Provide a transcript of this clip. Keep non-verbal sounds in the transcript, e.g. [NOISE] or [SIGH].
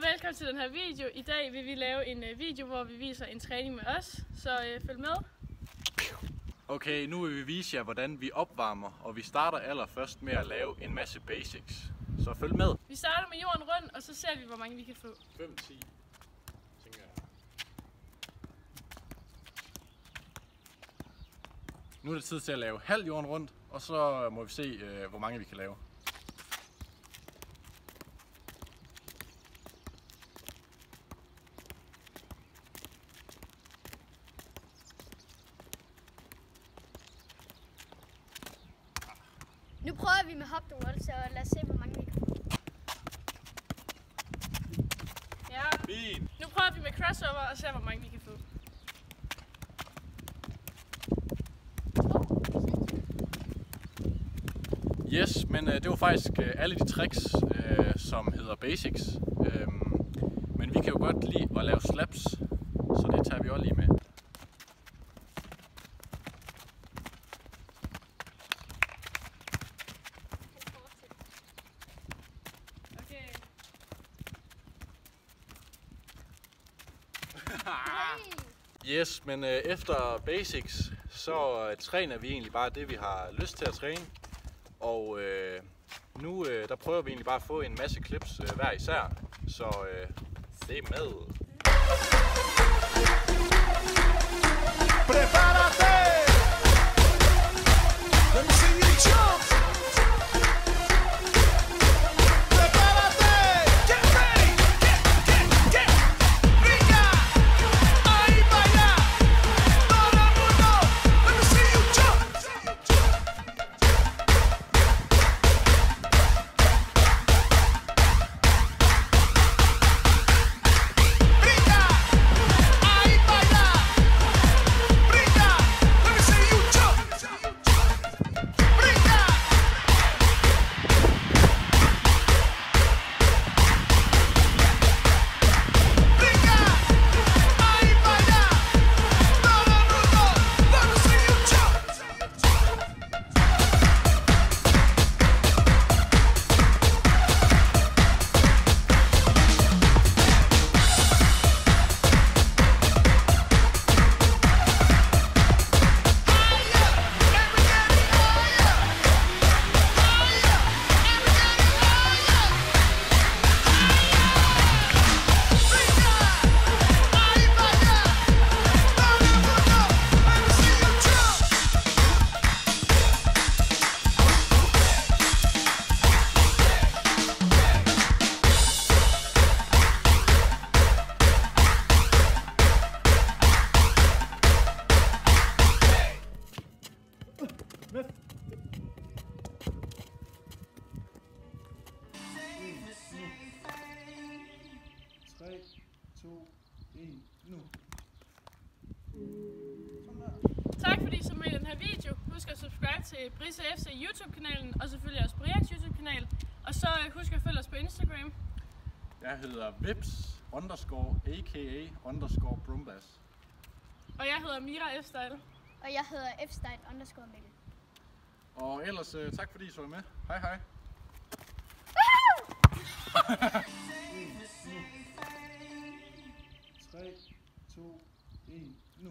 velkommen til den her video. I dag vil vi lave en øh, video, hvor vi viser en træning med os. Så øh, følg med. Okay, nu vil vi vise jer, hvordan vi opvarmer, og vi starter allerførst med at lave en masse basics. Så følg med. Vi starter med jorden rundt, og så ser vi, hvor mange vi kan få. 5, 10, tænker jeg. Nu er det tid til at lave halv jorden rundt, og så må vi se, øh, hvor mange vi kan lave. Nu prøver vi med hop the wall, så lad os se, hvor mange vi kan få. Ja. Fint! Nu prøver vi med crossover og ser, hvor mange vi kan få. Yes, men øh, det var faktisk øh, alle de tricks, øh, som hedder basics. Øhm, men vi kan jo godt lide at lave slaps, så det tager vi også lige med. Okay. Yes, men øh, efter basics, så øh, træner vi egentlig bare det, vi har lyst til at træne. Og øh, nu øh, der prøver vi egentlig bare at få en masse clips øh, hver især. Så øh, se med. En, nu. Tak fordi I så med i den her video. Husk at subscribe til Brisse FC YouTube-kanalen, og selvfølgelig også Briaks YouTube-kanal. Og så øh, husk at følge os på Instagram. Jeg hedder Vips underscore aka underscore Brumbas. Og jeg hedder Mira F-Style. Og jeg hedder fstyle underscore Mikkel. Og ellers øh, tak fordi I så med. Hej hej. [LAUGHS] Tre, to, en, nu.